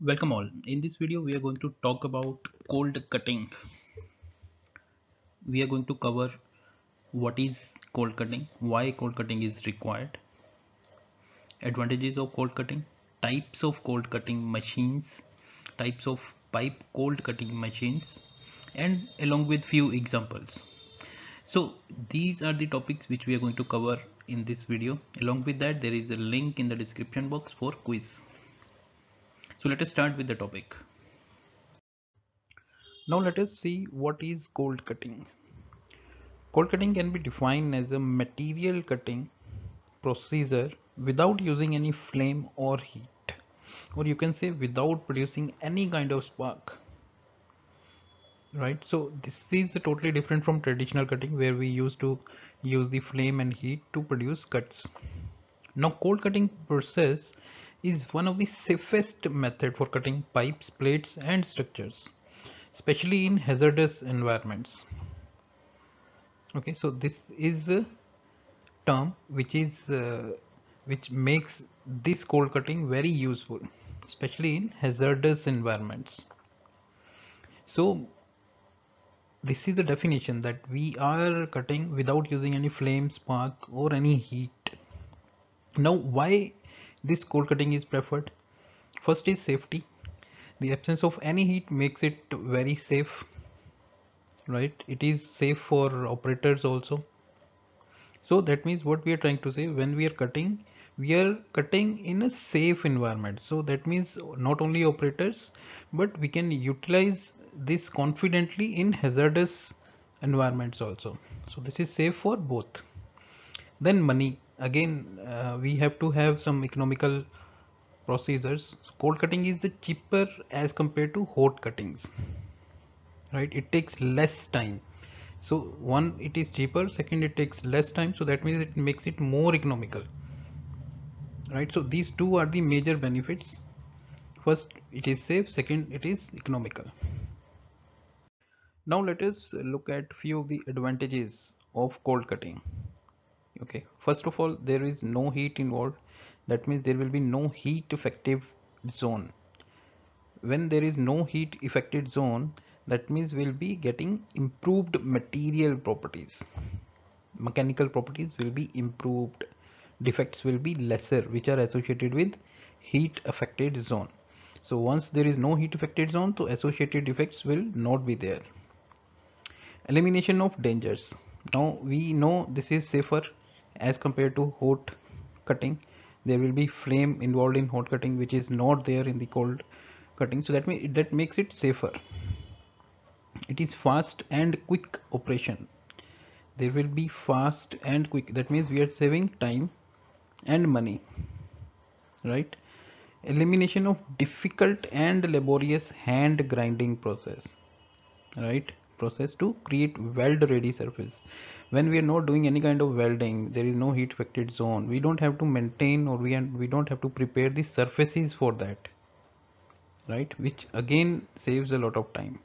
Welcome all. In this video we are going to talk about cold cutting. We are going to cover what is cold cutting, why cold cutting is required, advantages of cold cutting, types of cold cutting machines, types of pipe cold cutting machines and along with few examples. So these are the topics which we are going to cover in this video. Along with that there is a link in the description box for quiz. So let us start with the topic. Now let us see what is cold cutting. Cold cutting can be defined as a material cutting procedure without using any flame or heat or you can say without producing any kind of spark right so this is totally different from traditional cutting where we used to use the flame and heat to produce cuts now cold cutting process is one of the safest method for cutting pipes, plates and structures, especially in hazardous environments. Okay, so this is a term which is uh, which makes this cold cutting very useful, especially in hazardous environments. So this is the definition that we are cutting without using any flame, spark or any heat. Now why this cold cutting is preferred. First is safety. The absence of any heat makes it very safe right? It is safe for operators also. So that means what we are trying to say when we are cutting we are cutting in a safe environment. So that means not only operators but we can utilize this confidently in hazardous environments also. So this is safe for both. Then money again uh, we have to have some economical procedures. Cold cutting is the cheaper as compared to hot cuttings right? It takes less time. So one it is cheaper. Second it takes less time. So that means it makes it more economical right? So these two are the major benefits. First it is safe. Second it is economical. Now let us look at few of the advantages of cold cutting okay. First of all there is no heat involved. That means there will be no heat affected zone. When there is no heat affected zone that means we'll be getting improved material properties. Mechanical properties will be improved. Defects will be lesser which are associated with heat affected zone. So once there is no heat affected zone so associated defects will not be there. Elimination of dangers. Now we know this is safer as compared to hot cutting there will be flame involved in hot cutting which is not there in the cold cutting. So that that makes it safer. It is fast and quick operation. There will be fast and quick. That means we are saving time and money right? Elimination of difficult and laborious hand grinding process right process to create weld ready surface. When we are not doing any kind of welding there is no heat affected zone. We don't have to maintain or we, we don't have to prepare the surfaces for that. Right? Which again saves a lot of time.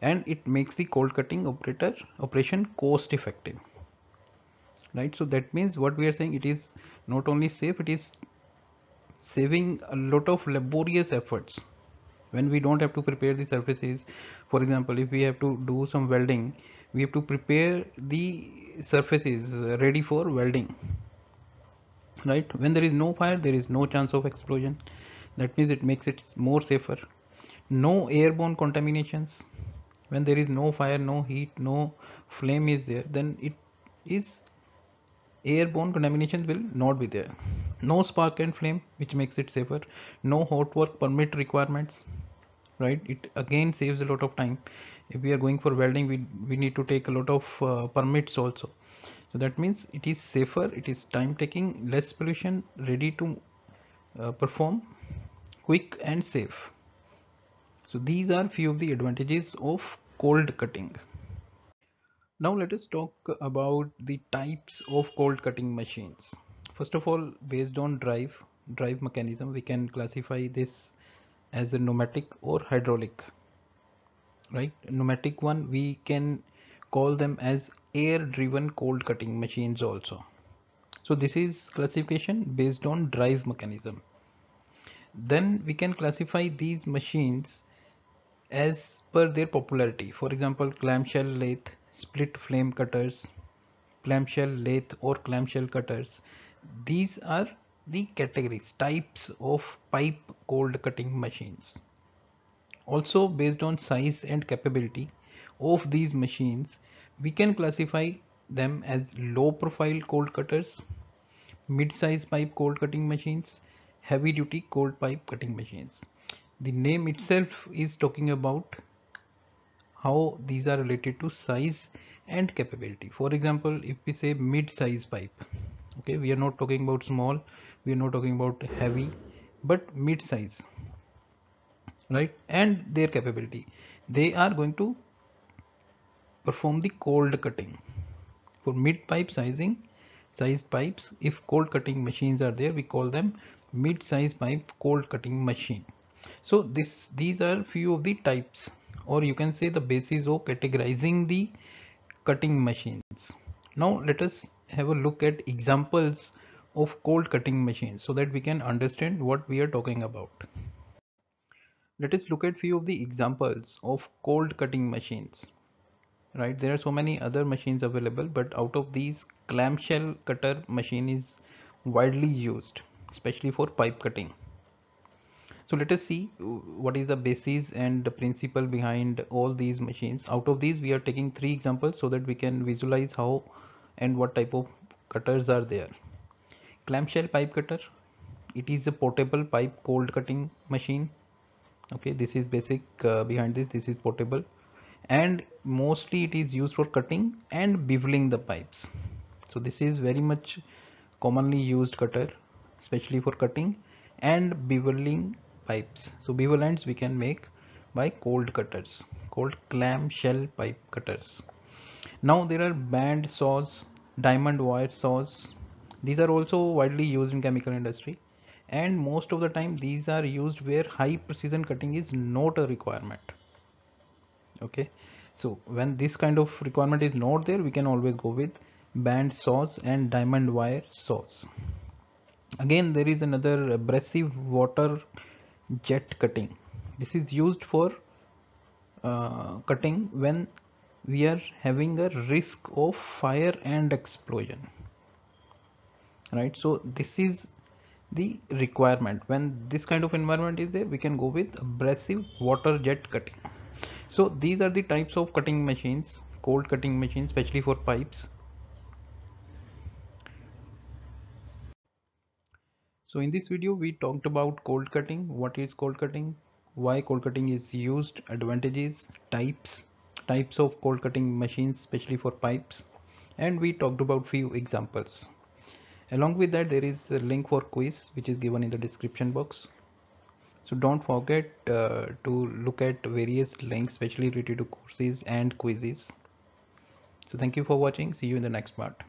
And it makes the cold cutting operator operation cost effective. Right? So that means what we are saying it is not only safe it is saving a lot of laborious efforts when we don't have to prepare the surfaces for example if we have to do some welding we have to prepare the surfaces ready for welding. Right? When there is no fire there is no chance of explosion. That means it makes it more safer. No airborne contaminations. When there is no fire no heat no flame is there then it is airborne contamination will not be there no spark and flame which makes it safer. No hot work permit requirements right? It again saves a lot of time. If we are going for welding we we need to take a lot of uh, permits also. So that means it is safer it is time taking less pollution ready to uh, perform quick and safe. So these are few of the advantages of cold cutting. Now let us talk about the types of cold cutting machines first of all based on drive drive mechanism we can classify this as a pneumatic or hydraulic right? Pneumatic one we can call them as air driven cold cutting machines also. So this is classification based on drive mechanism. Then we can classify these machines as per their popularity. For example clamshell lathe split frame cutters clamshell lathe or clamshell cutters these are the categories types of pipe cold cutting machines. Also based on size and capability of these machines we can classify them as low profile cold cutters mid-size pipe cold cutting machines heavy duty cold pipe cutting machines. The name itself is talking about how these are related to size and capability. For example if we say mid-size pipe okay we are not talking about small we are not talking about heavy but mid-size right? And their capability. They are going to perform the cold cutting. For mid pipe sizing sized pipes if cold cutting machines are there we call them mid size pipe cold cutting machine. So this these are few of the types or you can say the basis of categorizing the cutting machines. Now let us have a look at examples of cold cutting machines so that we can understand what we are talking about. Let us look at few of the examples of cold cutting machines. Right there are so many other machines available but out of these clamshell cutter machine is widely used especially for pipe cutting. So let us see what is the basis and the principle behind all these machines. Out of these we are taking three examples so that we can visualize how and what type of cutters are there. Clamshell pipe cutter. It is a portable pipe cold cutting machine. Okay this is basic uh, behind this this is portable. And mostly it is used for cutting and beveling the pipes. So this is very much commonly used cutter especially for cutting and beveling pipes. So bevel ends we can make by cold cutters called clamshell pipe cutters now there are band saws diamond wire saws. These are also widely used in chemical industry. And most of the time these are used where high precision cutting is not a requirement. Okay? So when this kind of requirement is not there we can always go with band saws and diamond wire saws. Again there is another abrasive water jet cutting. This is used for uh, cutting when we are having a risk of fire and explosion. Right? So this is the requirement. When this kind of environment is there we can go with abrasive water jet cutting. So these are the types of cutting machines cold cutting machines especially for pipes. So in this video we talked about cold cutting. What is cold cutting? Why cold cutting is used advantages types types of cold cutting machines especially for pipes. And we talked about few examples. Along with that there is a link for quiz which is given in the description box. So don't forget uh, to look at various links especially related to courses and quizzes. So thank you for watching. See you in the next part